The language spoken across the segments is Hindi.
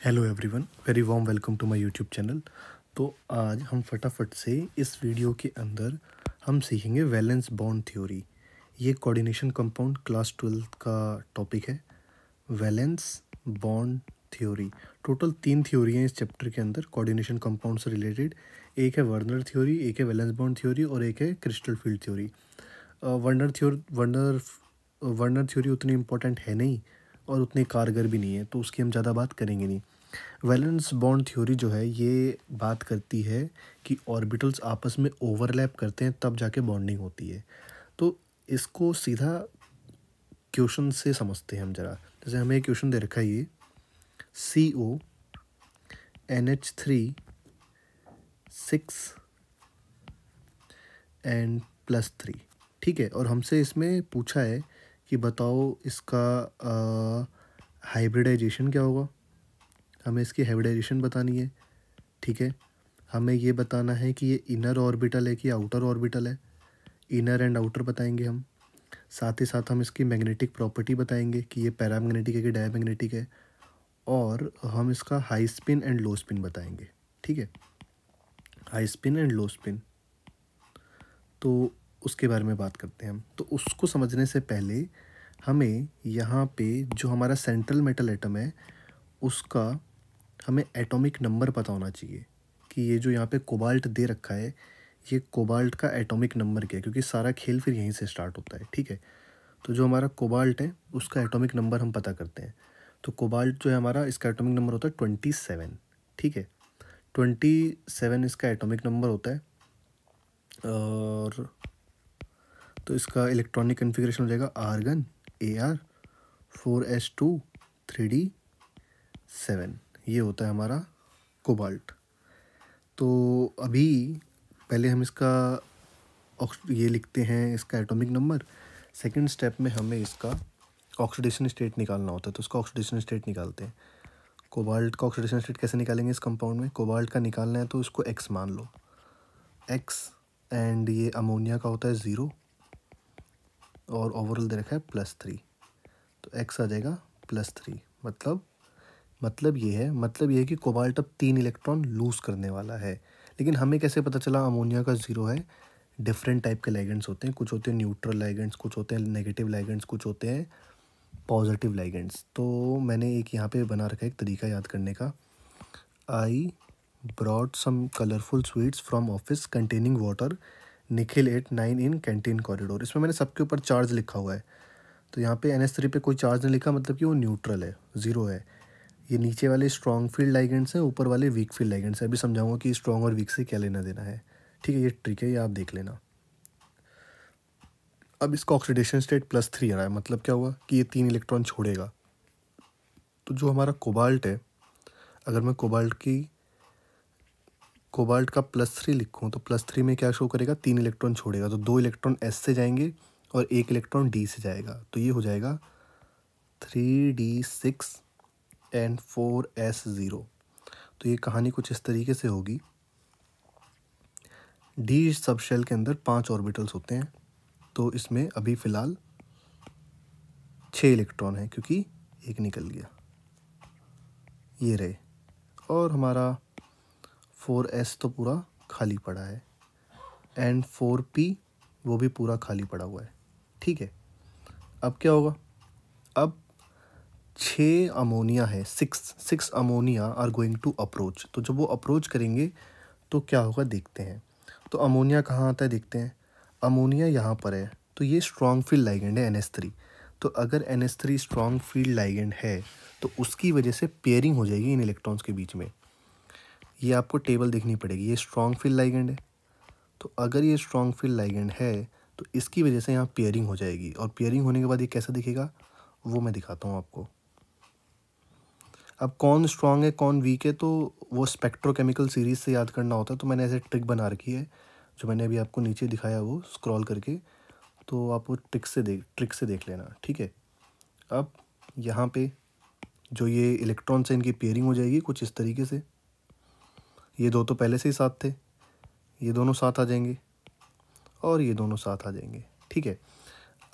Hello everyone very warm welcome to my YouTube channel तो आज हम फटाफट से इस वीडियो के अंदर हम सीखेंगे वैलेंस बॉन्ड थ्योरी ये कोऑर्डिनेशन कंपाउंड क्लास ट्वेल्थ का टॉपिक है। वैलेंस बॉन्ड थ्योरी टोटल तीन थ्योरी हैं इस चैप्टर के अंदर कोऑर्डिनेशन कंपाउंड से रिलेटेड एक है वर्नर थ्योरी एक है वैलेंस बॉन्ड थ्योरी और एक है crystal field theory Werner theory Werner Werner theory उतनी इम्पोर्टेंट है नहीं और उतनी कारगर भी नहीं है तो उसकी हम ज़्यादा बात करेंगे नहीं। वैलेंस बॉन्ड थ्योरी जो है, ये बात करती है कि ऑर्बिटल्स आपस में ओवरलैप करते हैं, तब जाके बॉन्डिंग होती है। तो इसको सीधा क्वेश्चन से समझते हैं हम ज़रा। जैसे हमें क्वेश्चन दे रखा है ये। C O N H three six and plus three ठीक है, और हमसे इसमें पूछा है कि बताओ इसका हाइब्रिडाइजेशन क्या होगा? हमें इसकी हाइब्रिडाइजेशन बतानी है, ठीक है? हमें ये बताना है कि ये इनर ऑर्बिटल है कि आउटर ऑर्बिटल है? इनर एंड आउटर बताएँगे हम। साथ ही साथ हम इसकी मैग्नेटिक प्रॉपर्टी बताएँगे कि ये पैरामैग्नेटिक है कि डायमैग्नेटिक है। और हम इसका high spin and low spin बताएँगे, ठीक है? High spin and low spin तो उसके बारे में बात करते हैं हम। तो उसको समझने से पहले हमें यहाँ पे जो हमारा सेंट्रल मेटल एटम है, उसका हमें एटॉमिक नंबर पता होना चाहिए कि ये जो यहाँ पे कोबाल्ट दे रखा है, ये कोबाल्ट का एटॉमिक नंबर क्या है? क्योंकि सारा खेल फिर यहीं से स्टार्ट होता है, ठीक है? तो जो हमारा कोबाल्ट है, उसका एटॉमिक नंबर हम पता करते हैं। तो कोबाल्ट जो है हमारा, इसका एटॉमिक नंबर होता है ट्वेंटी सेवन ठीक है? ट्वेंटी सेवन इसका एटॉमिक नंबर होता है, और तो इसका इलेक्ट्रॉनिक कन्फिग्रेशन हो जाएगा argon A R four S two three D seven ये होता है हमारा कोबाल्ट तो अभी पहले हम इसका ये लिखते हैं इसका एटॉमिक नंबर सेकंड स्टेप में हमें इसका ऑक्सीडेशन स्टेट निकालना होता है तो उसका ऑक्सीडेशन स्टेट निकालते हैं. कोबाल्ट का ऑक्सीडेशन स्टेट कैसे निकालेंगे इस कंपाउंड में? कोबाल्ट का निकालना है तो उसको एक्स मान लो. एक्स एंड ये अमोनिया का होता है ज़ीरो और ओवरऑल दे रखा है प्लस थ्री तो एक्स आ जाएगा प्लस थ्री मतलब मतलब ये है मतलब ये है कि कोबाल्ट अब तीन इलेक्ट्रॉन लूज़ करने वाला है। लेकिन हमें कैसे पता चला? अमोनिया का ज़ीरो है। डिफरेंट टाइप के लाइगेंड्स होते हैं। कुछ होते हैं न्यूट्रल लाइगेंट्स कुछ होते हैं नेगेटिव लाइगेंड्स कुछ होते हैं पॉजिटिव लाइगेंड्स तो मैंने एक यहाँ पे बना रखा है एक तरीका याद करने का। I brought some colourful sweets from office containing water Nikhil eight nine in canteen corridor. इसमें मैंने सबके ऊपर चार्ज लिखा हुआ है। तो यहाँ पे एन एस थ्री पे कोई चार्ज नहीं लिखा मतलब कि वो न्यूट्रल है, ज़ीरो है। ये नीचे वाले स्ट्रॉन्ग फ़ील्ड लाइगेंट्स हैं, ऊपर वाले वीक फ़ील्ड लाइगेंट्स हैं। अभी समझाऊँगा कि स्ट्रॉन्ग और वीक से क्या लेना देना है। ठीक है, ये ट्रिक है, ये आप देख लेना। अब इसका ऑक्सीडेशन स्टेट प्लस थ्री आ रहा है। मतलब क्या हुआ कि ये तीन इलेक्ट्रॉन छोड़ेगा। तो जो हमारा कोबाल्ट है, अगर मैं कोबाल्ट की कोबाल्ट का प्लस थ्री लिखूँ तो प्लस थ्री में क्या शो करेगा? तीन इलेक्ट्रॉन छोड़ेगा। तो दो इलेक्ट्रॉन एस से जाएँगे और एक इलेक्ट्रॉन डी से जाएगा। तो ये हो जाएगा three D six and four S zero तो ये कहानी कुछ इस तरीके से होगी। डी सब शेल के अंदर पाँच ऑर्बिटल्स होते हैं। तो इसमें अभी फ़िलहाल छः इलेक्ट्रॉन हैं, क्योंकि एक निकल गया। ये रहे। और हमारा फोर एस तो पूरा खाली पड़ा है। एंड फोर पी वो भी पूरा खाली पड़ा हुआ है। ठीक है। अब क्या होगा? अब छः अमोनिया है six six ammonia are going to approach तो जब वो अप्रोच करेंगे तो क्या होगा? देखते हैं। तो अमोनिया कहाँ आता है? देखते हैं। अमोनिया यहाँ पर है। तो ये स्ट्रॉन्ग फ़ील्ड लाइगेंड है एन थ्री तो अगर N S three strong field ligand है तो उसकी वजह से पेयरिंग हो जाएगी इन इलेक्ट्रॉन्स के बीच में। ये आपको टेबल देखनी पड़ेगी। ये स्ट्रॉन्ग फ़ील्ड लाइगेंड है। तो अगर ये स्ट्रॉन्ग फ़ील्ड लाइगेंड है तो इसकी वजह से यहाँ पेयरिंग हो जाएगी। और पेयरिंग होने के बाद ये कैसा दिखेगा, वो मैं दिखाता हूँ आपको। अब कौन स्ट्रॉन्ग है, कौन वीक है तो वो स्पेक्ट्रोकेमिकल सीरीज़ से याद करना होता है। तो मैंने ऐसे ट्रिक बना रखी है, जो मैंने अभी आपको नीचे दिखाया वो स्क्रॉल करके। तो आप वो ट्रिक से देख ट्रिक से देख लेना, ठीक है? अब यहाँ पे जो ये इलेक्ट्रॉन से इनकी पेयरिंग हो जाएगी कुछ इस तरीके से। ये दो तो पहले से ही साथ थे। ये दोनों साथ आ जाएँगे। और ये दोनों साथ आ जाएँगे। ठीक है।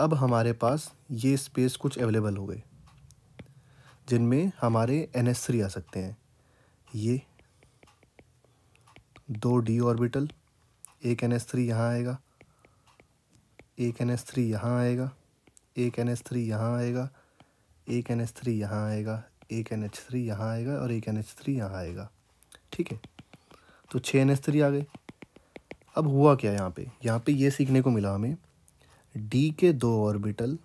अब हमारे पास ये स्पेस कुछ अवेलेबल हो गए जिनमें हमारे एन एस थ्री आ सकते हैं। ये दो डी ऑर्बिटल एक एन एस थ्री यहाँ आएगा, एक एन एस थ्री यहाँ आएगा, एक एन एस थ्री यहाँ आएगा, एक एन एस थ्री यहाँ आएगा, एक एन एच थ्री यहाँ आएगा और एक एन एच थ्री यहाँ आएगा। ठीक है। तो छः एन एस थ्री आ गए। अब हुआ क्या यहाँ पे? यहाँ पे ये सीखने को मिला हमें डी के दो ऑर्बिटल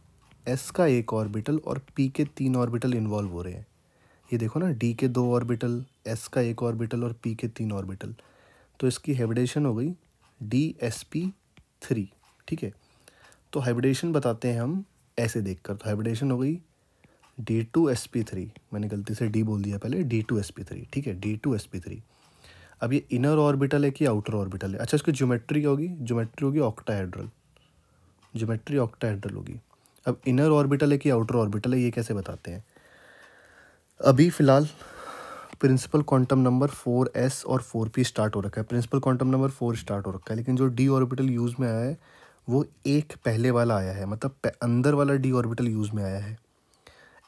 एस का एक ऑर्बिटल और पी के तीन ऑर्बिटल इन्वॉल्व हो रहे हैं। ये देखो ना डी के दो ऑर्बिटल एस का एक ऑर्बिटल और पी के तीन ऑर्बिटल तो इसकी हाइब्रिडेशन हो गई डी एस पी थ्री ठीक है? तो हाइब्रिडेशन बताते हैं हम ऐसे देखकर। तो हाइब्रिडेशन हो गई D two S P three मैंने गलती से डी बोल दिया पहले D two S P three ठीक है? D two S P three अब ये इनर ऑर्बिटल है कि आउटर ऑर्बिटल है? अच्छा इसकी ज्योमेट्री क्या होगी? ज्योमेट्री होगी ऑक्टाहेड्रल ज्योमेट्री ऑक्टाहेड्रल होगी। अब इनर ऑर्बिटल है कि आउटर ऑर्बिटल है, ये कैसे बताते हैं? अभी फ़िलहाल principal quantum number four S और फोर पी स्टार्ट हो रखा है। Principal quantum number four start हो रखा है, लेकिन जो डी ऑर्बिटल यूज़ में आया है, वो एक पहले वाला आया है। मतलब अंदर वाला डी ऑर्बिटल यूज़ में आया है।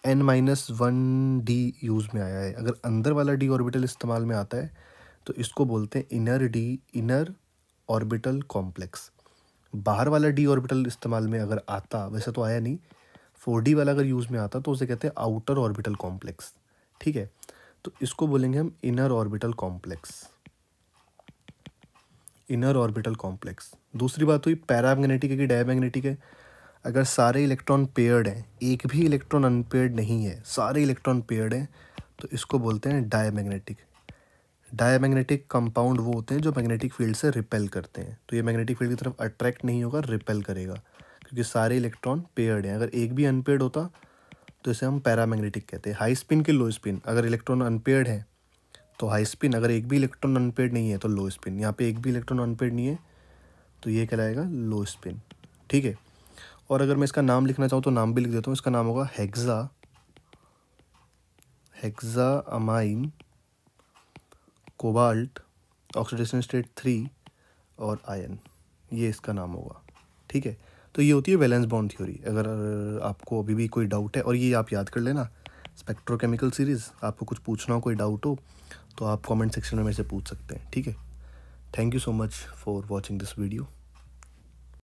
N minus one D use में आया है। अगर अंदर वाला डी ऑर्बिटल इस्तेमाल में आता है तो इसको बोलते हैं inner D inner orbital complex बाहर वाला डी ऑर्बिटल इस्तेमाल में अगर आता, वैसे तो आया नहीं फोर डी वाला अगर यूज़ में आता तो उसे कहते हैं आउटर ऑर्बिटल कॉम्प्लेक्स ठीक है? तो इसको बोलेंगे हम inner orbital complex inner orbital complex दूसरी बात हुई पैरामैग्नेटिक है कि डायमैग्नेटिक है? अगर सारे इलेक्ट्रॉन पेयर्ड हैं, एक भी इलेक्ट्रॉन अनपेयर्ड नहीं है, सारे इलेक्ट्रॉन पेयर्ड हैं तो इसको बोलते हैं डायमैग्नेटिक डायमैग्नेटिक कंपाउंड वो होते हैं जो मैग्नेटिक फ़ील्ड से रिपेल करते हैं। तो ये मैग्नेटिक फ़ील्ड की तरफ़ अट्रैक्ट नहीं होगा, रिपेल करेगा, क्योंकि सारे इलेक्ट्रॉन पेयर्ड हैं। अगर एक भी अनपेयर्ड होता तो इसे हम पैरामैग्नेटिक कहते हैं। हाई स्पिन के लो स्पिन, अगर इलेक्ट्रॉन अनपेयर्ड है तो हाई स्पिन, अगर एक भी इलेक्ट्रॉन अनपेयर्ड नहीं है तो लो स्पिन। यहाँ पे एक भी इलेक्ट्रॉन अनपेयर्ड नहीं है तो ये कहलाएगा लो स्पिन। ठीक है? और अगर मैं इसका नाम लिखना चाहूँ तो नाम भी लिख देता हूँ। इसका नाम होगा hexa hexa amine cobalt oxidation state three और आयन ये इसका नाम होगा, ठीक है? तो ये होती है वैलेंस बॉन्ड थ्योरी अगर आपको अभी भी कोई डाउट है, और ये आप याद कर लेना स्पेक्ट्रोकेमिकल सीरीज़ आपको कुछ पूछना हो, कोई डाउट हो तो आप कमेंट सेक्शन में मेरे से पूछ सकते हैं, ठीक है? Thank you so much for watching this video